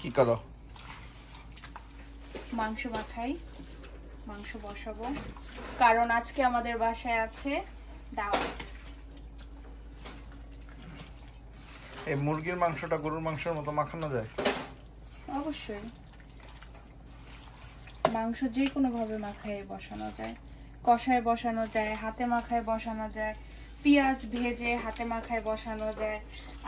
কি করো? মাংস মাখাই মাংস বসাবো। কারণ আজকে আমাদের বাসায় আছে দাওয়াত। এই মুরগির মাংসটা গরুর মাংসের মতো মাখানো যায়? অবশ্যই। মাংস যে কোনো ভাবে মাখায় বসানো যায়। কষায় বসানো যায় হাতে মাখায় বসানো যায় পেঁয়াজ ভেজে হাতে মাখায় বসানো যায়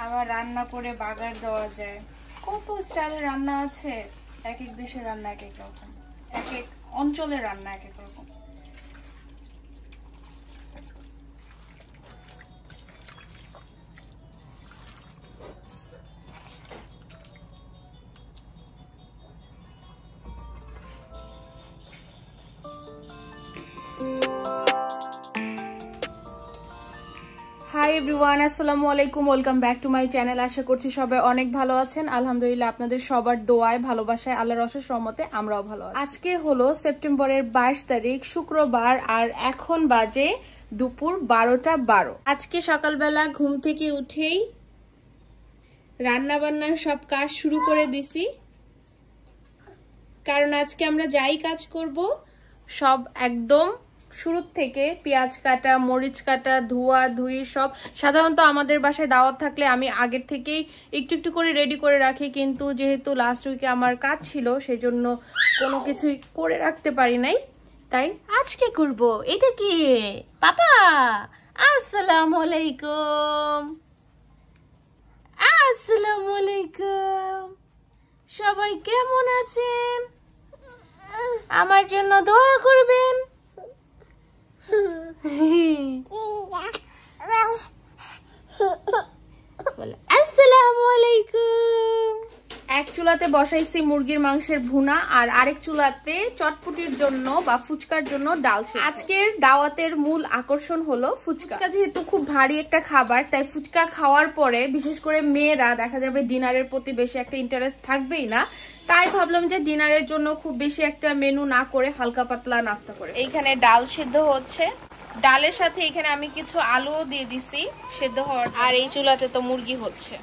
আবার রান্না করে বাগার দেওয়া যায়। কত স্টাইলের রান্না আছে? এক এক দেশের রান্না, এক এক রকম। এক এক অঞ্চলের রান্না, এক এক রকম। হাই এভরিওয়ান, আসসালামু আলাইকুম, welcome back to my channel. আশা করছি সবাই অনেক ভালো আছেন। আলহামদুলিল্লাহ, আপনাদের সবার দোয়ায়, ভালোবাসায়, আল্লাহর অশেষ রহমতে আমরাও ভালো আছি। আজকে হলো সেপ্টেম্বরের বাইশ তারিখ, শুক্রবার, আর এখন বাজে দুপুর বারোটা বারো। আজকে সকালবেলা ঘুম থেকে উঠেই রান্না বান্নার সব কাজ শুরু করে দিছি। কারণ আজকে আমরা যাই কাজ করব, সব একদম শুরুর থেকে পেঁয়াজ কাটা, মরিচ কাটা, ধোয়া ধুই সব সাধারণত আমাদের বাসায় দাওয়াত থাকলে আমি আগের থেকেই একটু একটু করে রেডি করে রাখি। কিন্তু যেহেতু লাস্ট উইকে আমার কাজ ছিল সেই জন্য কোনো কিছুই করে রাখতে পারি নাই। তাই আজকে করব। এটা কি? পাপা! আসসালামু আলাইকুম। আসসালামু আলাইকুম। সবাই কেমন আছেন? আমার জন্য দোয়া করবেন। এক চুলাতে বসাইছি মুরগির মাংসের ভুনা আর আরেক চুলাতে চটপুটির জন্য বা ফুচকার জন্য ডাল আজকের দাওয়াতের মূল আকর্ষণ হলো ফুচকা। যেহেতু খুব ভারী একটা খাবার, তাই ফুচকা খাওয়ার পরে বিশেষ করে মেয়েরা, দেখা যাবে ডিনারের প্রতি বেশি একটা ইন্টারেস্ট থাকবেই না তাই ভাবলাম যে ডিনারের জন্য খুব বেশি একটা মেনু না করে হালকা পাতলা নাস্তা করে এইখানে ডাল সিদ্ধ হচ্ছে। ডালের সাথে এখানে আমি কিছু আলুও দিয়ে দিছি সেদ্ধ হওয়ার আর এই চুলাতে তো মুরগি হচ্ছে।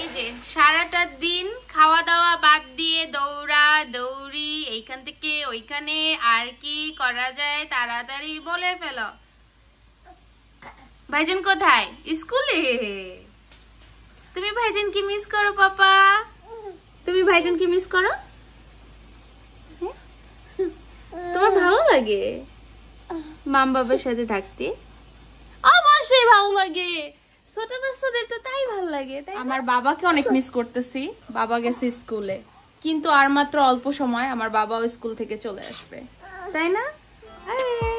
এই যে সারাটা দিন খাওয়া দাওয়া বাদ দিয়ে দৌড়া দৌড়ি এইখান থেকে ওইখানে আর কি করা যায় তাড়াতাড়ি বলে ফেলো। ভাইজান কোথায়? স্কুলে? তুমি ভাইজান কি মিস করো পাপা? তুমি ভাইজান কি মিস করো? হ্যাঁ? তোমার ভালো লাগে? মাম বাবার সাথে থাকতে? অবশ্যই ভালো লাগে। ছোট বাচ্চাদের তো তাই ভালো লাগে আমার বাবাকে অনেক মিস করতেছি। বাবা গেছে স্কুলে। কিন্তু আর মাত্র অল্প সময় আমার বাবাও স্কুল থেকে চলে আসবে। তাই না? আরে।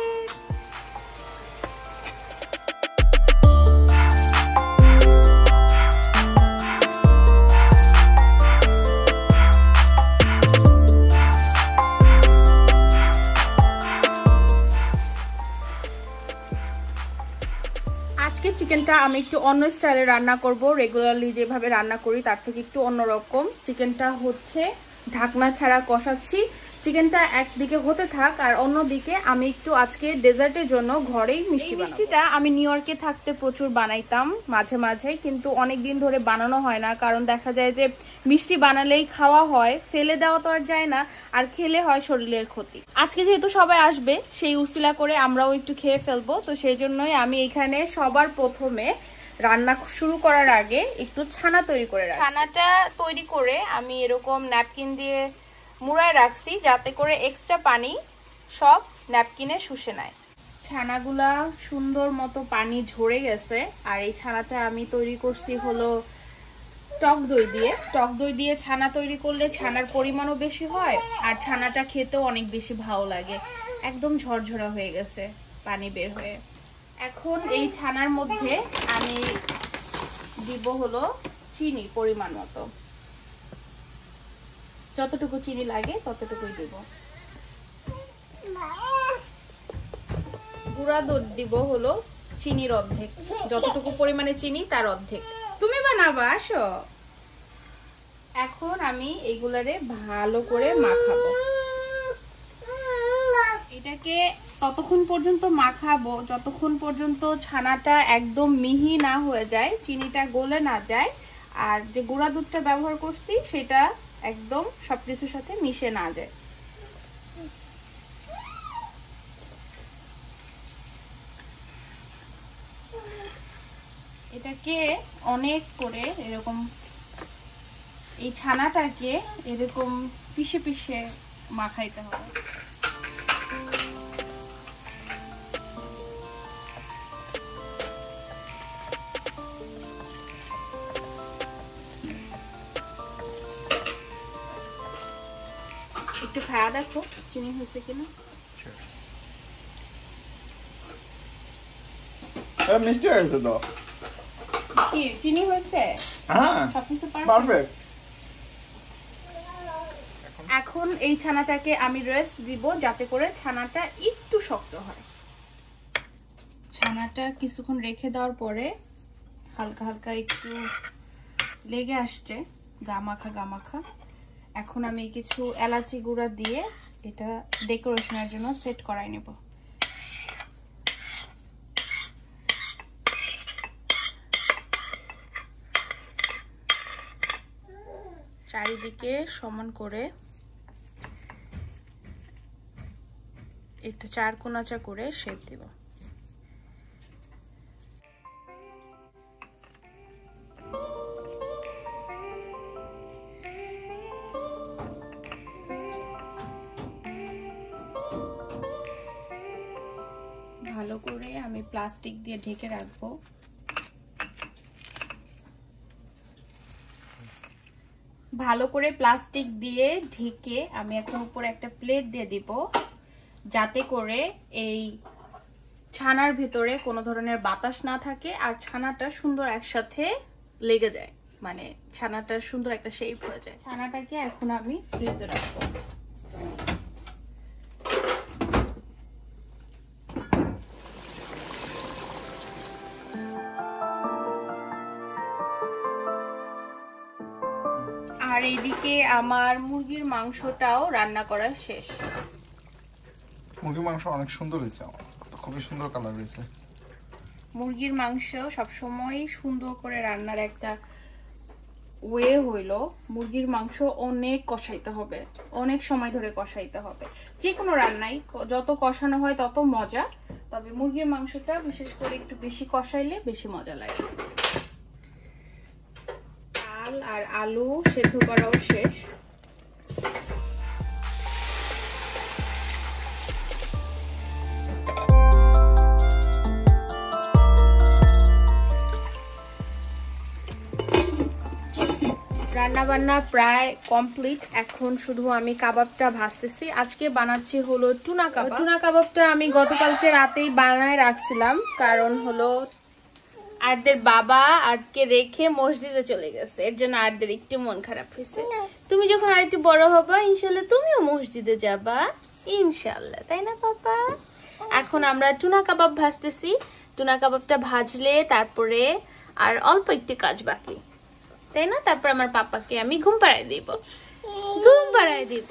চিকেনটা আমি একটু অন্য স্টাইলে রান্না করব। রেগুলারলি যেভাবে রান্না করি, তার থেকে একটু অন্যরকম। চিকেনটা হচ্ছে ঢাকনা ছাড়া কষাচ্ছি। চিকেনটা একদিকে হতে থাক আর অন্যদিকে আমি একটু আজকে ডেজার্টের জন্য ঘরেই মিষ্টি মিষ্টিটা আমি নিউ ইয়র্কে থাকতে প্রচুর বানাইতাম মাঝে মাঝে কিন্তু অনেক দিন ধরে বানানো হয় না কারণ দেখা যায় যে মিষ্টি বানালেই খাওয়া হয় ফেলে দেওয়া তো আর যায় না আর খেলে হয় শরীরের ক্ষতি। আজকে যেহেতু সবাই আসবে সেই উসিলা করে আমরাও একটু খেয়ে ফেলব তো সেই জন্যই আমি এখানে সবার প্রথমে রান্না শুরু করার আগে একটু ছানা তৈরি করে রাখছি। ছানাটা তৈরি করে আমি এরকম ন্যাপকিন দিয়ে মুড়ায় রাখছি যাতে করে এক্সট্রা পানি সব ন্যাপকিনে শুষে নেয়। ছানাগুলা সুন্দর মতো পানি ঝরে গেছে, আর এই ছানাটা আমি তৈরি করছি হলো টক দই দিয়ে। টক দই দিয়ে ছানা তৈরি করলে ছানার পরিমাণও বেশি হয়, আর ছানাটা খেতেও অনেক বেশি ভালো লাগে। একদম ঝরঝরা হয়ে গেছে পানি বের হয়ে। এখন এই ছানার মধ্যে আমি দিব হলো চিনি পরিমাণ মতো। যতটুকু চিনি লাগে ততটুকুই দেব। গুঁড়া দুধ দিব হলো চিনির অর্ধেক। যতটুকু পরিমাণে চিনি তার অর্ধেক। তুমি বানাবা আসো। এখন আমি এইগুলারে ভালো করে মাখাবো। এটাকে ততক্ষণ পর্যন্ত মাখাবো যতক্ষণ পর্যন্ত ছানাটা একদম মিহি না হয়ে যায় চিনিটা গলে না যায় আর যে গুঁড়া দুধটা ব্যবহার করছি সেটা একদম সব কিছুর সাথে মিশে না যায়। এটাকে অনেক করে এরকম এই ছানাটাকে এরকম পিষে পিষে মাখাইতে হবে। একটু খাওয়া দেখো চিনি হয়েছে কিনা। মিষ্টি হয়েছে তো। কি চিনি হয়েছে? হ্যাঁ সবকিছু পারফেক্ট? এখন এই ছানাটাকে আমি রেস্ট দিব যাতে করে ছানাটা একটু শক্ত হয়। ছানাটা কিছুক্ষণ রেখে দেওয়ার পরে হালকা হালকা একটু লেগে আসছে গামাখা গামাখা। এখন আমি কিছু এলাচি গুঁড়া দিয়ে এটা ডেকোরেশনের জন্য সেট করাই নেব। চারিদিকে সমান করে একটু চার কোনাচা করে শেপ দিব। প্লাস্টিক দিয়ে ঢেকে রাখব। ভালো করে প্লাস্টিক দিয়ে ঢেকে আমি এখন উপরে একটা প্লেট দিয়ে দিব, যাতে করে এই ছানার ভিতরে কোনো ধরনের বাতাস না থাকে আর ছানাটা সুন্দর একসাথে লেগে যায়। মানে ছানাটার সুন্দর একটা শেপ হয়ে যায়। ছানাটাকে এখন আমি ফ্রিজে রাখব। আর এদিকে আমার মুরগির মাংসটাও রান্না করা শেষ। মুরগির মাংস অনেক সুন্দর হয়েছে আমার। খুবই সুন্দর কালার হয়েছে। মুরগির মাংস সবসময় সুন্দর করে রান্নার একটা ওয়ে হইল। মুরগির মাংস অনেক কষাইতে হবে অনেক সময় ধরে কষাইতে হবে। যে কোনো রান্নাই যত কষানো হয় তত মজা তবে মুরগির মাংসটা বিশেষ করে একটু বেশি কষাইলে বেশি মজা লাগে। ডাল আর আলু সেদ্ধ করাও শেষ। রান্না বান্না প্রায় কমপ্লিট। এখন শুধু আমি কাবাবটা ভাজতেছি। আজকে বানাচ্ছি হলো টুনা কাবাব। টুনা কাবাবটা আমি গতকালকে রাতেই বানায় রাখছিলাম, কারণ হলো আরদের বাবা আরকে রেখে মসজিদে চলে গেছে। এর জন্য আরদের একটু মন খারাপ হয়েছে। তুমি যখন আর একটু বড় হবা, ইনশাল্লাহ তুমিও মসজিদে যাবা। ইনশাল্লাহ, তাই না পাপা? এখন আমরা টুনা কাবাব ভাজতেছি। টুনা কাবাবটা ভাজলে তারপরে আর অল্প একটু কাজ বাকি। তাই না? তারপর আমার পাপাকে আমি ঘুম পাড়ায় দিব। ঘুম পাড়ায় দিব।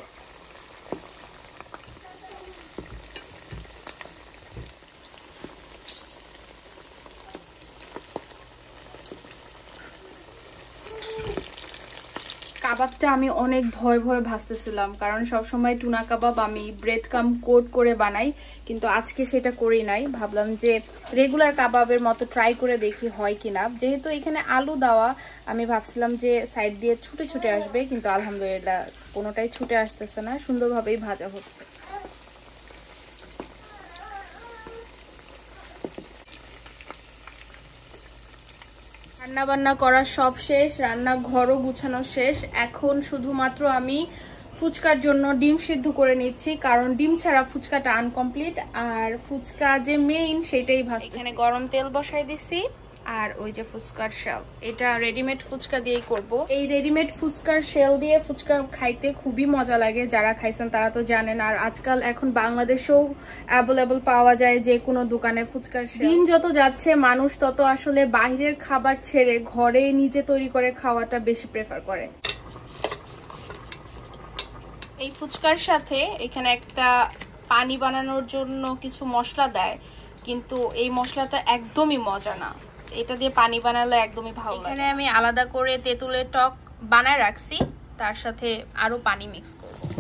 কাবাবটা আমি অনেক ভয় ভয় ভাসতেছিলাম, কারণ সব সময় টুনা কাবাব আমি ব্রেড কাম কোট করে বানাই, কিন্তু আজকে সেটা করি নাই। ভাবলাম যে রেগুলার কাবাবের মতো ট্রাই করে দেখি হয় কিনা। যেহেতু এখানে আলু দেওয়া, আমি ভাবছিলাম যে সাইড দিয়ে ছুটে ছুটে আসবে, কিন্তু আলহামদুলিল্লাহ কোনোটাই ছুটে আসতেছে না, সুন্দরভাবেই ভাজা হচ্ছে। রান্না বান্না করা সব শেষ, রান্না ঘরও গুছানো শেষ। এখন শুধুমাত্র আমি ফুচকার জন্য ডিম সিদ্ধ করে নিচ্ছি, কারণ ডিম ছাড়া ফুচকাটা আনকমপ্লিট। আর ফুচকা যে মেইন সেটাই ভাজ এখানে গরম তেল বসাই দিছি। আর ওই যে ফুচকার শেল এটা রেডিমেড ফুচকা দিয়েই করব। এই রেডিমেড ফুচকার শেল দিয়ে ফুচকা খাইতে খুবই মজা লাগে। যারা খাইছেন তারা তো জানেন। আর আজকাল এখন বাংলাদেশেও অ্যাভেলেবল পাওয়া যায় যে কোনো দোকানে ফুচকার। দিন যত যাচ্ছে মানুষ তত আসলে বাইরের খাবার ছেড়ে ঘরে নিজে তৈরি করে খাওয়াটা বেশি প্রেফার করে। এই ফুচকার সাথে এখানে একটা পানি বানানোর জন্য কিছু মশলা দেয় কিন্তু এই মশলাটা একদমই মজা না। এটা দিয়ে পানি বানালে একদমই ভালো এখানে আমি আলাদা করে তেঁতুলের টক বানায় রাখছি, তার সাথে আরও পানি মিক্স করব।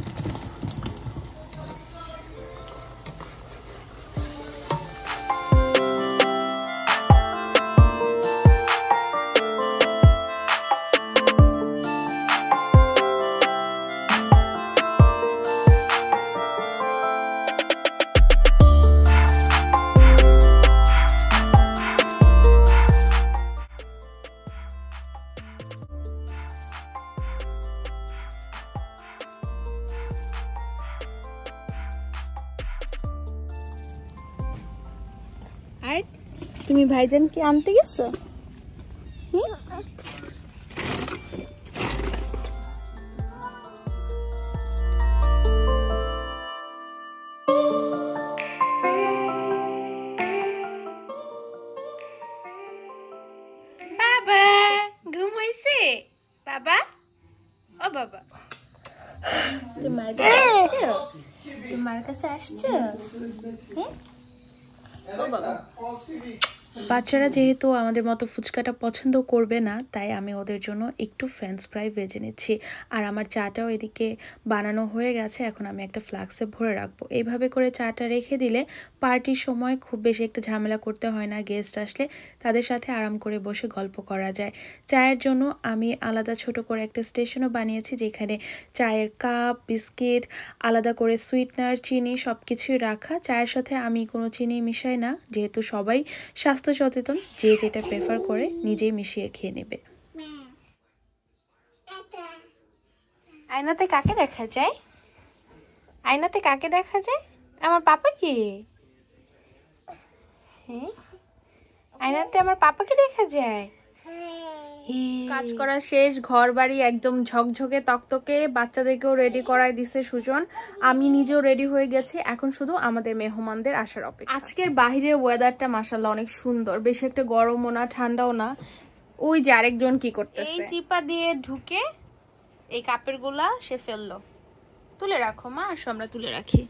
তুমি ভাইজানকে আনতে গেছো? বাবা ঘুম হয়েছে বাবা? ও বাবা। তোমার কাছে আসছো? তোমার কাছে আসছো? বাচ্চারা যেহেতু আমাদের মতো ফুচকাটা পছন্দ করবে না, তাই আমি ওদের জন্য একটু ফ্রেঞ্চ ফ্রাই ভেজে নিচ্ছি। আর আমার চাটাও এদিকে বানানো হয়ে গেছে, এখন আমি একটা ফ্লাক্সে ভরে রাখব। এইভাবে করে চাটা রেখে দিলে পার্টির সময় খুব বেশি একটা ঝামেলা করতে হয় না গেস্ট আসলে তাদের সাথে আরাম করে বসে গল্প করা যায়। চায়ের জন্য আমি আলাদা ছোট করে একটা স্টেশনও বানিয়েছি, যেখানে চায়ের কাপ বিস্কিট আলাদা করে সুইটনার চিনি সব কিছুই রাখা। চায়ের সাথে আমি কোনো চিনি মিশাই না, যেহেতু সবাই স্বাস্থ্য সচেতন, যে যেটা প্রেফার করে নিজেই মিশিয়ে খেয়ে নেবে। আয়নাতে কাকে দেখা যায়? আয়নাতে কাকে দেখা যায়? আমার পাপা কি? হ্যাঁ? আয়নাতে আমার পাপাকে দেখা যায়? কাজ করা শেষ ঘর বাড়ি একদম ঝকঝকে তকতকে বাচ্চাদেরকেও রেডি করায় দিছে সুজন। আমি নিজেও রেডি হয়ে গেছি এখন শুধু আমাদের মেহমানদের আসার অপেক্ষা। আজকের বাহিরের ওয়েদারটা মাসাল্লাহ অনেক সুন্দর বেশি একটা গরমও না ঠান্ডাও না। ওই যে আরেকজন কি করতেছে? এই চিপা দিয়ে ঢুকে এই কাপেরগুলা সে ফেলল। তুলে রাখো মা আসো আমরা তুলে রাখি।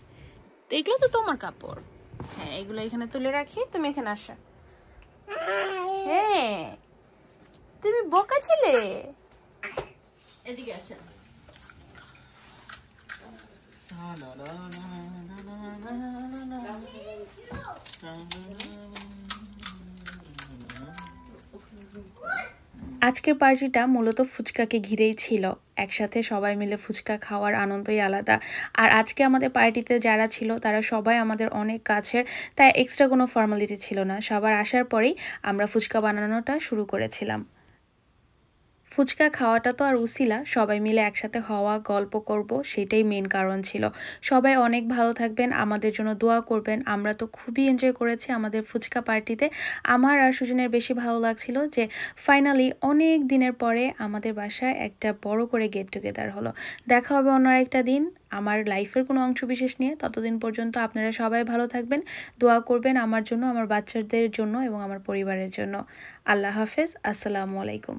তো এগুলো তো তোমার কাপড়। হ্যাঁ এগুলো এখানে তুলে রাখি তুমি এখানে আসা। হ্যাঁ তুমি বোকা ছিলে? এদিকে আছে আজকের পার্টিটা মূলত ফুচকাকে ঘিরেই ছিল। একসাথে সবাই মিলে ফুচকা খাওয়ার আনন্দই আলাদা। আর আজকে আমাদের পার্টিতে যারা ছিল তারা সবাই আমাদের অনেক কাছের তাই এক্সট্রা কোনো ফর্মালিটি ছিল না। সবার আসার পরেই আমরা ফুচকা বানানোটা শুরু করেছিলাম। ফুচকা খাওয়াটা তো আর উসিলা। সবাই মিলে একসাথে হওয়া, গল্প করব, সেটাই মেন কারণ ছিল। সবাই অনেক ভালো থাকবেন, আমাদের জন্য দোয়া করবেন। আমরা তো খুবই এনজয় করেছি আমাদের ফুচকা পার্টিতে। আমার আর সুজনের বেশি ভালো লাগছিল যে ফাইনালি অনেক দিনের পরে আমাদের বাসায় একটা বড় করে গেট টুগেদার হলো। দেখা হবে অন্য একটা দিন। আমার লাইফের কোনো অংশ বিশেষ নিয়ে ততদিন পর্যন্ত আপনারা সবাই ভালো থাকবেন, দোয়া করবেন আমার জন্য, আমার বাচ্চাদের জন্য এবং আমার পরিবারের জন্য। আল্লাহ হাফেজ, আসসালামু আলাইকুম।